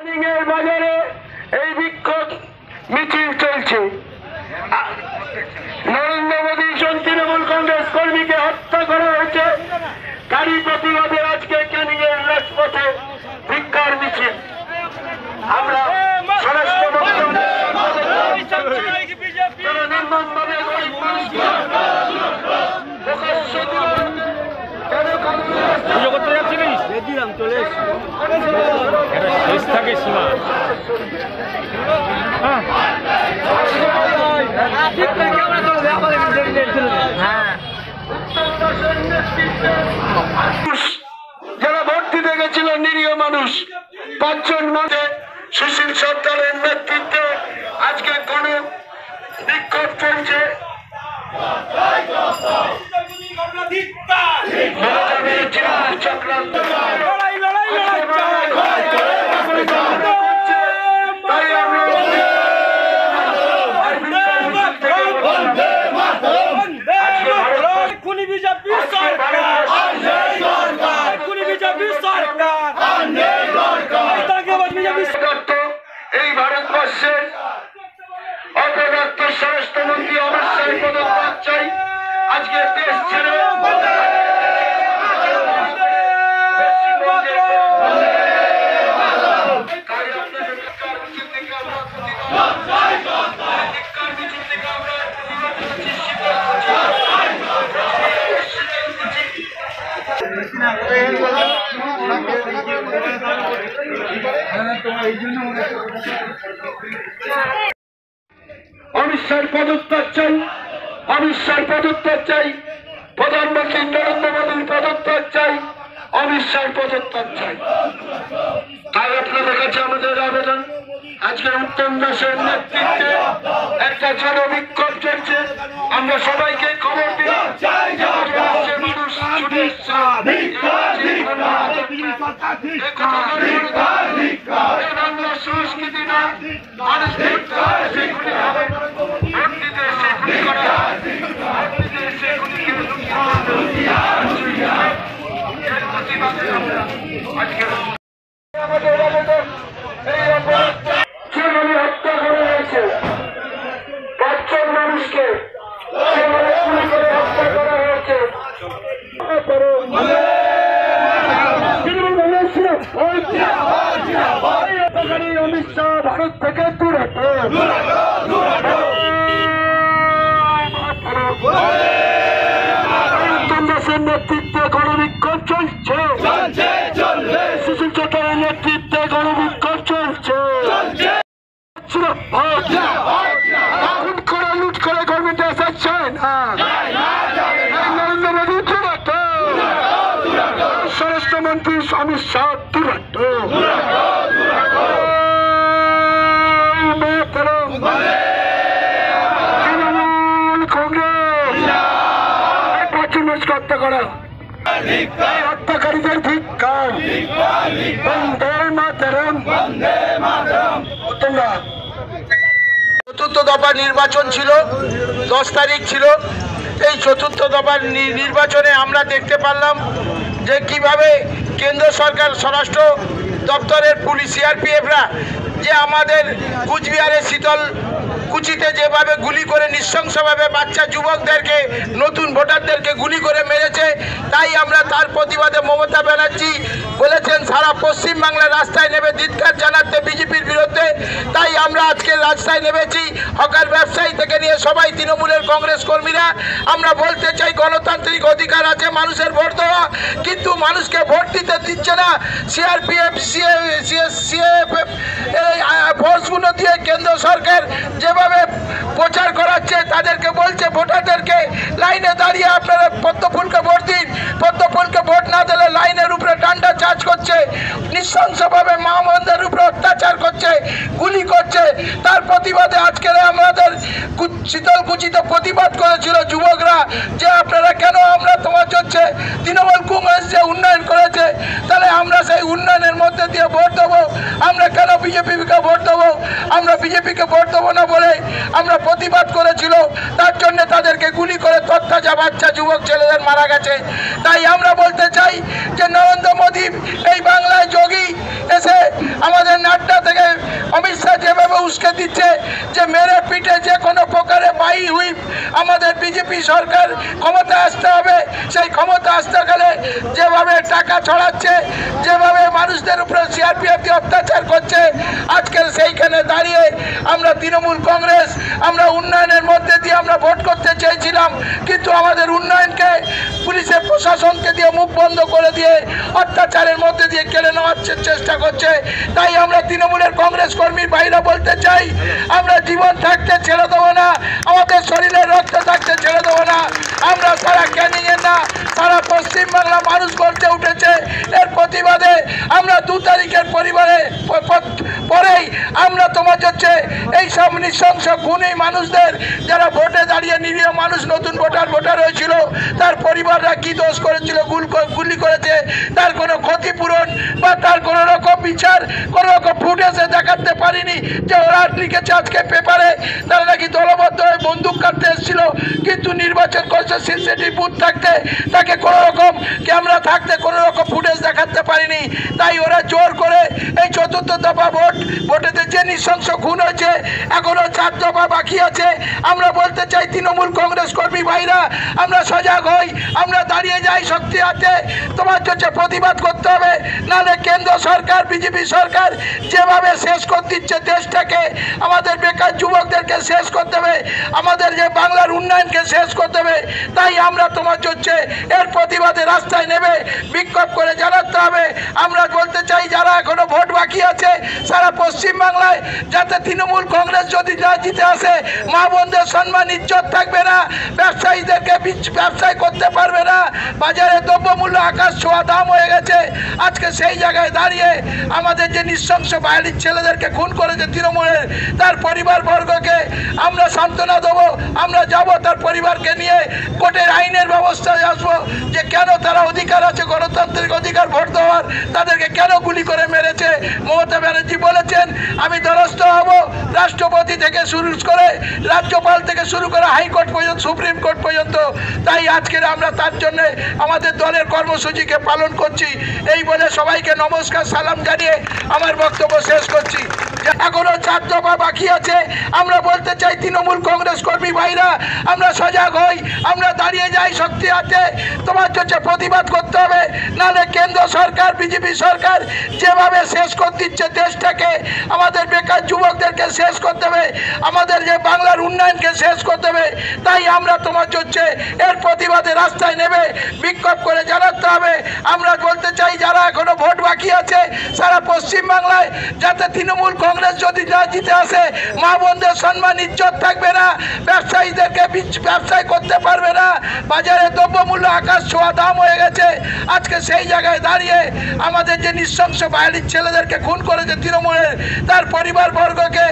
এর বাজারে এই বিক্ষোভ মিছিল চলছে আ- নরেন্দ্র মোদী সন তৃণমূল কংগ্রেস কর্মীকে হত্যা করা হয়েছে তারই প্রতিবাদে আজকে ক্যানিং এর রাজপথে ভিক্ষার মিছিল আমরা স্বরাষ্ট্র মন্ত্রণালয়ের তারা নির্মমভাবে গরিব মানুষকে প্রকাশ্য দিলেন। কেন কংগ্রেস পুজো করতে যাচ্ছিলিস দিলাম চলে শেষ থাকে সীমা যারা ভোট দিতে গেছিল নিরীহ মানুষ, পাঁচজন মধ্যে সুশীল সরকারের নেতৃত্বে আজকে কোন বিক্ষোভ চলছে। চক্রান্ত তাই আমরা খুনি বিজেপি সরকার খুনি বিজেপি সরকার তাকে বিজেপি দত্ত এই ভারতবর্ষের অপদার্থ স্বরাষ্ট্রমন্ত্রী অমিত শাহ পদত্যাগ চাই। আজকে দেশ ছেড়ে পশ্চিমবঙ্গে তাই অমিত শাহের পদত্যাগ চাই। অমিত শাহের পদত্যাগ চাই। প্রধানমন্ত্রী নরেন্দ্র মোদীর পদত্যাগ চাই। অমিত শাহের পদত্যাগ চাই। তাই আপনাদের কাছে আমাদের আবেদন। আজকে উত্তম দাসের নেতৃত্বে একটা জনবিক্ষোভ চলছে। আমরা সবাইকে খবর দিলাম সংস্কৃতি না মানুষ নেতৃত্বে গণবিক্ষোভ চলছে। সুশীল চট্টরের নেতৃত্বে গণবিক্ষোভ চলছে খুন করে লুট করে গভর্নমেন্টে আসাচ্ছে না এই নরেন্দ্র মোদী দূরত্ব স্বরাষ্ট্রমন্ত্রী অমিত শাহ চতুর্থ দফা নির্বাচন ছিল, দশ তারিখ ছিল। এই চতুর্থ দফার নির্বাচনে আমরা দেখতে পারলাম যে কীভাবে কেন্দ্র সরকার, স্বরাষ্ট্র দপ্তরের পুলিশ, সিআরপিএফরা যে আমাদের কুচবিহারের শীতল কুচিতে যেভাবে গুলি করে নৃশংসভাবে বাচ্চা যুবকদেরকে, নতুন ভোটারদেরকে গুলি করে মেরেছে, তাই আমরা তার প্রতিবাদে মমতা ব্যানার্জি বলেছেন, সারা পশ্চিমবাংলার রাস্তায় নেবে ধিৎকার জানাতে বিরুদ্ধে তাই আমরা আজকে রাস্তায় নেমেছি। হকার ব্যবসায়ী থেকে নিয়ে সবাই তৃণমূলের কংগ্রেস কর্মীরা। আমরা বলতে চাই, গণতান্ত্রিক অধিকার আছে মানুষের ভোট দেওয়া, কিন্তু মানুষকে ভোট দিতে দিচ্ছে না। সিআরপিএফ সিএফ ফোর্সগুলো দিয়ে কেন্দ্র সরকার যেভাবে প্রচার করাচ্ছে, তাদেরকে বলছে ভোটারদেরকে লাইনে দাঁড়িয়ে আপনারা পদ্মফুলকে ভোট দিন পদ্মফুলকে ভোট না দিলে লাইনের উপরে ডান্ডা চার্জ করছে নৃশংসভাবে মা বোনদের উপরে অত্যাচার করছে গুলি করছে তার প্রতিবাদে আজকের আমাদের কু- শীতলকুচিতে প্রতিবাদ করেছিল যুবকরা যে আপনারা কেন আমরা তোমার চলছে? তৃণমূল কংগ্রেস যে উন্নয়ন করেছে তাহলে আমরা সেই উন্নয়নের মধ্যে দিয়ে ভোট দেবো আমরা কেন বিজেপিকে ভোট দেবো না বলে আমরা প্রতিবাদ করেছিল, তার জন্য তাদেরকে গুলি করে তত্তাজা বাচ্চা যুবক ছেলেদের মারা গেছে। তাই আমরা বলতে চাই যে নরেন্দ্র মোদী, এই বাংলায় যোগী, এসে আমাদের নাড্ডা থেকে অমিত শাহ যেভাবে উস্কে দিচ্ছে, যে মেরে পিঠে যে কোনো প্রকারে বাই হুইপ আমাদের বিজেপি সরকার ক্ষমতা আসতে হবে, সেই ক্ষমতা আসতে গেলে যেভাবে টাকা ছড়াচ্ছে, যেভাবে মানুষদের উপরে সিআরপিএফ অত্যাচার করছে, আজকের সেইখানে দাঁড়িয়ে আমরা তৃণমূল কংগ্রেস, আমরা উন্নয়নের মধ্যে দিয়ে আমরা ভোট করতে চেয়েছিলাম, কিন্তু আমাদের উন্নয়নকে পুলিশের প্রশাসনকে দিয়ে মুখ বন্ধ করে দিয়ে অত্যাচারের মধ্যে দিয়ে কেড়ে নেওয়ার চেষ্টা করছে। তাই আমরা তৃণমূলের কংগ্রেস কর্মীর বাইরে বলতে চাই, আমরা জীবন থাকতে ছেড়ে দেবো না, আমাদের শরীরে রক্ত থাকতে ছেড়ে দেবো না আমরা সারা ক্যানিংয়ের না, সারা পশ্চিমবাংলা মানুষ গড়তে উঠেছে। এর প্রতিবাদে আমরা দু তারিখের পরিবারে পরেই আমরা তোমার হচ্ছে এই সব নৃশংস গুণী মানুষদের যারা ভোটে দাঁড়িয়ে নিরীহ মানুষ, নতুন ভোটার ভোটার হয়েছিল, তার পরিবাররা কি দোষ করেছিল, গুল, গুলি করেছে, তার কোনো ক্ষতিপূরণ বা তার কোনো রকম বিচার, কোনো রকম ফুটেজে দেখাতে পারিনি যে ওরা লিখেছে আজকে পেপারে তারা নাকি দলবদ্ধ হয়ে বন্দুক কাটতে এসেছিল, কিন্তু নির্বাচন করছে সিসিটিভি বুথ থাকতে, তাকে কোনো রকম ক্যামেরা থাকতে, কোনো রকম ফুটেজ দেখাতে পারিনি। তাই ওরা জোর করে এই চতুর্থ দফা ভোট, ভোটেতে যে নৃশংস খুন হয়েছে, এখনও চার দফা বাকি আছে। আমরা বলতে চাই, তৃণমূল কংগ্রেস কর্মী ভাইরা, আমরা সজাগ হই, আমরা দাঁড়িয়ে যাই শক্তি আছে তোমার হচ্ছে প্রতিবাদ করতে হবে, নাহলে কেন্দ্র সরকার, বিজেপি সরকার যেভাবে শেষ করে দিচ্ছে দেশটাকে, আমাদের বেকার যুবকদেরকে শেষ করতে হবে, আমাদের যে বাংলার উন্নয়নকে শেষ করতে হবে তাই আমরা তোমার চলছে এর প্রতিবাদে রাস্তায় নেবে বিক্ষোভ করে জানাতে হবে। আমরা বলতে চাই, যারা এখনও ভোট বাকি আছে, সারা পশ্চিম বাংলায় যাতে তৃণমূল কংগ্রেস যদি না জিতে আসে, মা বোনদের সম্মান, ইজ্জত থাকবে না, ব্যবসায়ীদেরকে ব্যবসায় করতে পারবে না, বাজারে দ্রব্যমূল্য আকাশ ছোঁয়া দাম হয়ে গেছে। আজকে সেই জায়গায় দাঁড়িয়ে আমাদের যে নৃশংস বাঙালির ছেলেদেরকে খুন করেছে তৃণমূলের, তার পরিবার বর্গকে আমরা সান্ত্বনা দেবো, আমরা যাব তার পরিবারকে নিয়ে। কোর্টের আইনের ব্যবস্থায় আসব যে কেন তারা অধিকার আছে, গণতান্ত্রিক অধিকার ভোট দেওয়ার তাদেরকে কেন গুলি করে মেরেছে? মমতা ব্যানার্জি বলেছেন, আমি দ্বারস্থ হব রাষ্ট্রপতি থেকে শুরু করে রাজ্যপাল থেকে শুরু করে হাইকোর্ট পর্যন্ত, সুপ্রিম কোর্ট পর্যন্ত। তাই আজকের আমরা তার জন্য আমাদের দলের কর্মসূচিকে পালন করছি। এই বলে সবাইকে নমস্কার, সালাম জানিয়ে আমার বক্তব্য শেষ করছি। এখনও চার দফা বাকি আছে। আমরা বলতে চাই তৃণমূল কংগ্রেস কর্মী ভাইরা, আমরা সজাগ হই, আমরা দাঁড়িয়ে যাই শক্তি আছে তোমার হচ্ছে প্রতিবাদ করতে হবে, নাহলে কেন্দ্র সরকার, বিজেপি সরকার যেভাবে শেষ করে দিচ্ছে দেশটাকে, আমাদের বেকার যুবকদেরকে শেষ করতে হবে, আমাদের যে বাংলার উন্নয়নকে শেষ করতে হবে, তাই আমরা তোমার হচ্ছে এর প্রতিবাদে রাস্তায় নেবে বিক্ষোভ করে জানাতে হবে। আমরা বলতে চাই, যারা এখনও ভোট বাকি আছে, সারা পশ্চিম বাংলায় যাতে তৃণমূল কংগ্রেস যদি যা জিতে আসে, মা বোনদের সম্মান, ইজ্জত থাকবে না, ব্যবসায়ীদেরকে ব্যবসায় করতে পারবে না। বাজারে দ্রব্যমূল্য আকাশ ছোঁয়া, দাম হয়ে গেছে। আজকে সেই জায়গায় দাঁড়িয়ে আমাদের যে নৃশংস বাঙালির ছেলেদেরকে খুন করেছে তৃণমূলের তার পরিবার বর্গকে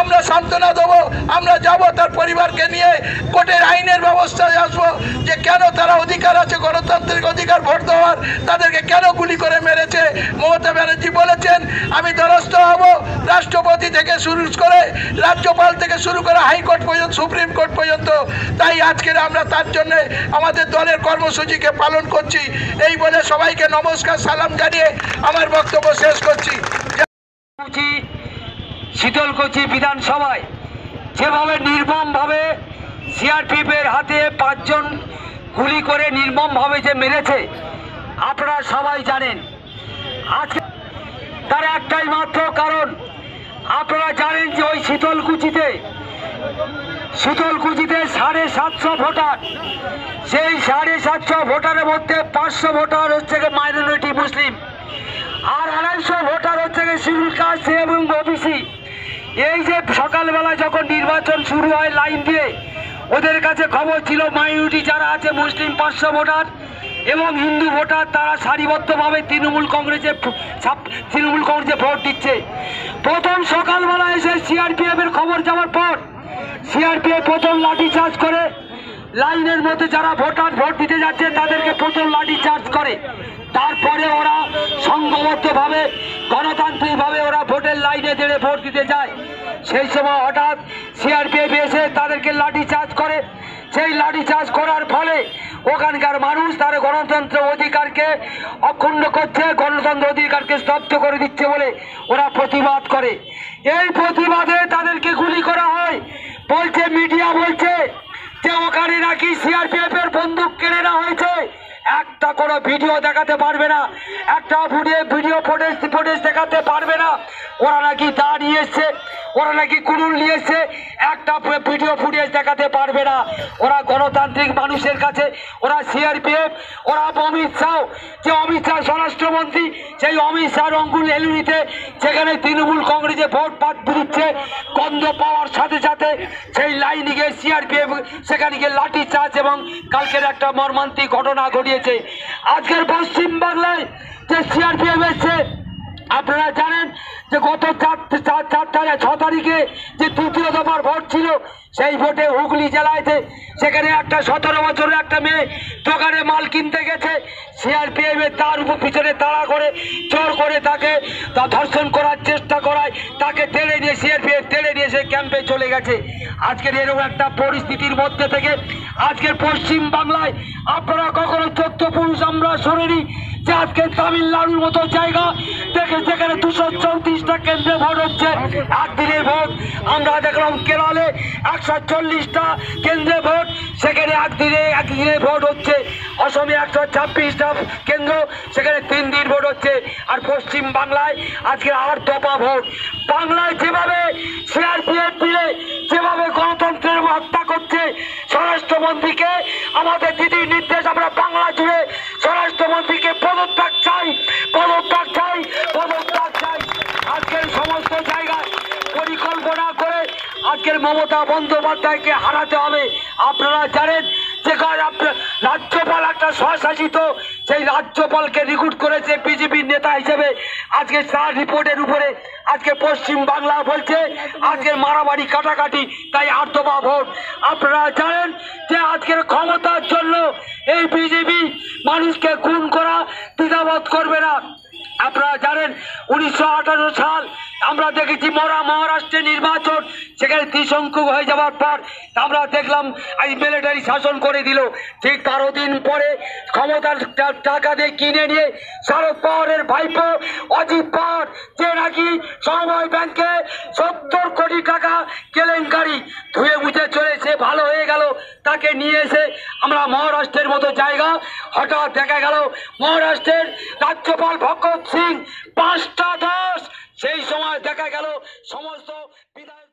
আমরা সান্ত্বনা দেবো, আমরা যাব তার পরিবারকে নিয়ে। কোর্টের আইনের ব্যবস্থায় আসব যে কেন তারা অধিকার আছে, গণতান্ত্রিক অধিকার ভোট দেওয়ার, তাদেরকে কেন গুলি করে মেরেছে? মমতা ব্যানার্জি বলেছেন, আমি দ্বারস্থ হব। রাষ্ট্রপতি থেকে শুরু করে রাজ্যপাল থেকে শুরু করে হাইকোর্ট পর্যন্ত, সুপ্রিম কোর্ট পর্যন্ত। তাই আজকের আমরা তার জন্যে আমাদের দলের কর্মসূচিকে পালন করছি। এই বলে সবাইকে নমস্কার, সালাম জানিয়ে আমার বক্তব্য শেষ করছি। কুচি শীতলকুচি বিধানসভায়। যেভাবে নির্মমভাবে সিআরপিএফের হাতে পাঁচজন গুলি করে নির্মমভাবে যে মেরেছে, আপনারা সবাই জানেন। আজকে তার একটাই মাত্র কারণ, আপনারা জানেন যে ওই শীতলকুচিতে শীতলকুচিতে সাড়ে সাতশো ভোটার। সেই সাড়ে সাতশো ভোটারের মধ্যে পাঁচশো ভোটার হচ্ছে মাইনরিটি মুসলিম। আর আড়াইশো ভোটার হচ্ছে শিডিউল কাস্ট এবং ওবিসি। এই যে সকালবেলা যখন নির্বাচন শুরু হয় লাইন দিয়ে, ওদের কাছে খবর ছিল মাইনরিটি যারা আছে, মুসলিম পাঁচশো ভোটার। এবং হিন্দু ভোটার তারা সারিবদ্ধভাবে তৃণমূল কংগ্রেসে তৃণমূল কংগ্রেসে ভোট দিচ্ছে। প্রথম সকালবেলা এসে সিআরপিএফ এর খবর যাওয়ার পর সিআরপিএফ প্রথম লাঠি চার্জ করে। লাইনের মধ্যে যারা ভোটার ভোট দিতে যাচ্ছে তাদেরকে প্রথম লাঠি চার্জ করে। তারপরে ওরা সংঘবদ্ধভাবে, গণতান্ত্রিকভাবে ওরা ভোটের লাইনে দেড়ে ভোট দিতে যায়। সেই সময় হঠাৎ সিআরপিএফ এসে তাদেরকে লাঠি চার্জ করে। সেই লাঠি চার্জ করার ফলে ওখানকার মানুষ তার গণতন্ত্র অধিকারকে অক্ষুণ্ণ করছে, গণতন্ত্র অধিকারকে স্তব্ধ করে দিচ্ছে বলে ওরা প্রতিবাদ করে। এই প্রতিবাদে তাদেরকে গুলি করা হয়। বলছে, মিডিয়া বলছে যে ওখানে নাকি সিআরপিএফ এর বন্দুক কেড়ে নেওয়া হয়েছে। একটা কোনো ভিডিও দেখাতে পারবে না। একটা ভিডিও ভিডিও ফুটেজ ফুটেজ দেখাতে পারবে না। ওরা নাকি দা নিয়ে এসছে, ওরা নাকি কুড়ুল নিয়ে এসছে। একটা ভিডিও ফুটেজ দেখাতে পারবে না। ওরা গণতান্ত্রিক মানুষের কাছে, ওরা সিআরপিএফ ওরা অমিত শাহ। যে অমিত শাহ স্বরাষ্ট্রমন্ত্রী, সেই অমিত শাহ অঙ্গুল এলুনিতে যেখানে তৃণমূল কংগ্রেসে ভোট পাত দিচ্ছে, গন্ধ পাওয়ার সাথে সাথে, সেই লাইনে গিয়ে সিআরপিএফ সেখানে গিয়ে লাঠি চার্জ এবং কালকের একটা মর্মান্তিক ঘটনা ঘটিয়েছে আজকের পশ্চিম বাংলায় যে সিআরপিএফ এসছে আপনারা জানেন যে গত চার চার চার তারিখ, ছ তারিখে যে তৃতীয় দফার ভোট ছিল, সেই ভোটে হুগলি জেলাতে সেখানে একটা সতেরো বছরের একটা মেয়ে দোকানে মাল কিনতে গেছে। সিআরপিএফ এর তার উপর পিছনে তাড়া করে চোর করে তাকে তা ধর্ষণ করার চেষ্টা করায়। তাকে তেড়ে নিয়ে সিআরপিএফ তেড়ে নিয়ে সে ক্যাম্পে চলে গেছে। আজকের এরকম একটা পরিস্থিতির মধ্যে থেকে, আজকের পশ্চিম বাংলায় আপনারা কখনো চোদ্দ পুরুষ আমরা শোনেনি যে আজকে তামিলনাড়ুর মতো জায়গা দেখে যেখানে দুশো চৌত্রিশটা কেন্দ্রে ভোট হচ্ছে। একদিনের ভোট। আমরা দেখলাম কেরলে একশো চল্লিশটা কেন্দ্রে ভোট। সেখানে একদিনে একদিনে ভোট হচ্ছে। অসমে একশো ছাব্বিশটা কেন্দ্র। সেখানে তিন দিন ভোট হচ্ছে। আর পশ্চিম বাংলায় আজকে আট দফা ভোট। বাংলায় যেভাবে সিআরপিএফ মিলে যেভাবে গণতন্ত্রের হত্যা করছে, স্বরাষ্ট্রমন্ত্রীকে আমাদের দিদির নির্দেশ আমরা বাংলা জুড়ে স্বরাষ্ট্রমন্ত্রীকে পদত্যাগ চাই পদত্যাগ চাই পদত্যাগ চাই। আজকের সমস্ত জায়গায় পরিকল্পনা আজকের মমতা বন্দ্যোপাধ্যায়কে হারাতে হবে। আপনারা জানেন আপনার রাজ্যপাল একটা স্বশাসিত, সেই রাজ্যপালকে রিক্রুট করেছে বিজেপির নেতা হিসেবে। আজকে তার রিপোর্টের উপরে, আজকে পশ্চিম বাংলা বলছে আজকের মারামারি কাটাকাটি, তাই আর্ধবা ভোট। আপনারা জানেন যে আজকের ক্ষমতার জন্য এই বিজেপি মানুষকে খুন করা, দ্বিধাবোধ করবে না। আপনারা জানেন, উনিশশো আঠারো সাল আমরা দেখেছি মরা মহারাষ্ট্রে নির্বাচন সেখানে ত্রিশঙ্কু হয়ে যাওয়ার পর আমরা দেখলাম এই মিলিটারি শাসন করে দিল। ঠিক তেরো দিন পরে ক্ষমতার টাকা দিয়ে কিনে নিয়ে শারদ পাওয়ারের ভাইপো অজিত পাওয়ার, যে নাকি সমবায় ব্যাংকে সত্তর কোটি টাকা কেলেঙ্কারি ধুয়ে মুছে চলে সে ভালো হয়ে গেল। তাকে নিয়ে এসে আমরা মহারাষ্ট্রের মতো জায়গা হঠাৎ দেখা গেল, মহারাষ্ট্রের রাজ্যপাল ভগৎ সিং পাঁচটা দশ সেই সময় দেখা গেল সমস্ত বিধায়ক